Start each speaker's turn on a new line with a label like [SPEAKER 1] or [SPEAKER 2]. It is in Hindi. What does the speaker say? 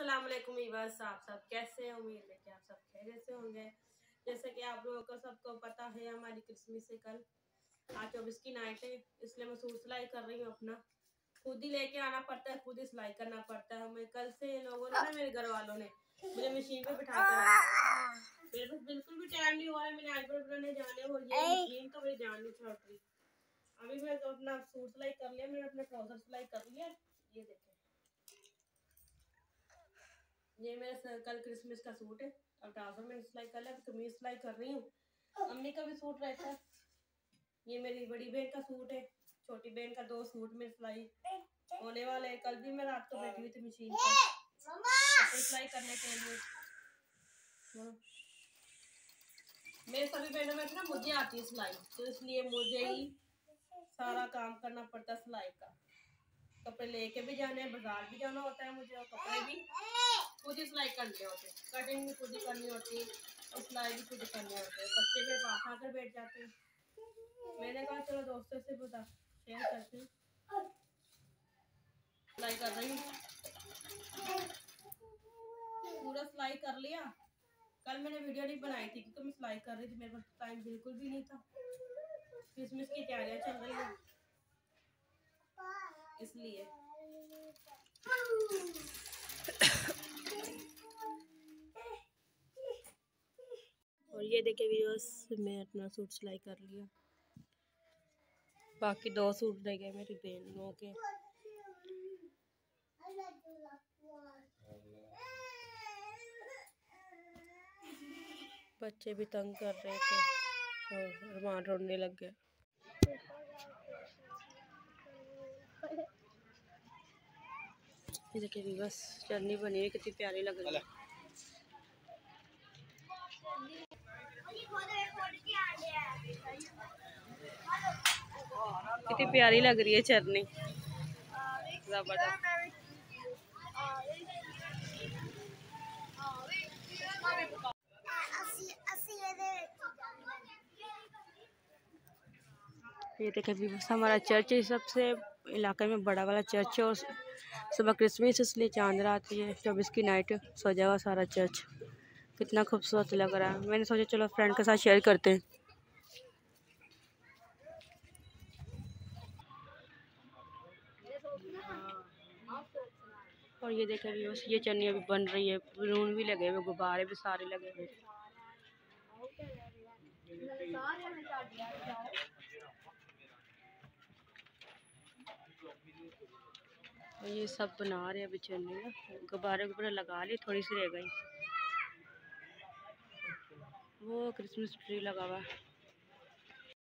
[SPEAKER 1] अस्सलाम वालेकुम वीवर्स आप सब कैसे हैं? उम्मीद है कि आप सब खैरियत से होंगे। जैसे कि आप लोगों को सबको पता है हमारी क्रिसमस से कल। आज चौबीस की नाइट है इसलिए मैं सूट सिलाई कर रही हूँ अपना। खुद ही लेके आना पड़ता है खुद ही सिलाई करना पड़ता है। हमें कल से लोगों ने ना मेरे घर वालों ने मुझे मशीन पे बिठा कर मेरे पास बिल्कुल भी टाइम नहीं हो रहा है मैंने आईब्रो बनाने जाने और ये मशीन तो मेरी जान नहीं छोड़ रही। अभी मैं तो अपना सूट सिलाई कर लिया मैंने अपना ट्राउज़र सिलाई कर लिया ये देखें। ये मेरा कल क्रिसमस का सूट है। और ट्राउज़र में सिलाई कर लिया कमीज सिलाई कर रही हूँ। अम्मी का भी सूट रहता है। ये मेरी बड़ी बहन का सूट है। छोटी बहन का दो सूट में सिलाई होने वाले है। कल भी मैं रात को बैठी हुई थी मशीन पर। सिलाई करने के लिए। हाँ। मेरे सभी बहनों में ना मुझे आती है सिलाई। तो इसलिए मुझे ही सारा काम करना पड़ता है सिलाई का। कपड़े लेके भी जाने बाज़ार भी जाना होता है मुझे और कपड़े भी। खुद ही सिलाई करने होते। कटिंग भी खुद ही करनी होती और सिलाई भी खुद ही करनी होती। है बच्चे मेरे पास आकर बैठ जाते। मैंने कहा, चलो दोस्तों से बता शेयर करते हैं। सिलाई कर रही हूँ। पूरा सिलाई कर लिया। कल मैंने वीडियो नहीं बनाई थी, क्योंकि मैं सिलाई कर रही थी। मेरे पास टाइम बिल्कुल भी नहीं था। क्रिसमस की तैयारियाँ चल रही हैं। इसलिए और ये देखे व्यूअर्स मैं अपना सूट सिलाई कर लिया बाकी दो सूट रह गए मेरी बहनों के। बच्चे भी तंग कर रहे थे और अरमान रोने लग गया देखिए बस चटनी बनी है कितनी प्यारी लग रही है। कितनी प्यारी लग रही है चरनी। ये देखें बस हमारा चर्च सबसे इलाके में बड़ा वाला चर्च है और सुबह क्रिसमस इसलिए चाँद रात है चौबीस की नाइट सजा हुआ सारा चर्च। कितना खूबसूरत लग रहा है। मैंने सोचा चलो फ्रेंड के साथ शेयर करते हैं। और ये देखें भी ये चन्नी अभी बन रही है बलून भी लगे हुए, गुब्बारे भी सारे लगे हुए। और ये सब बना रहे हैं बेचने ना गुब्बारे गुब्बारे लगा लिए, थोड़ी सी रह गई। वो क्रिसमस ट्री लगा हुआ है।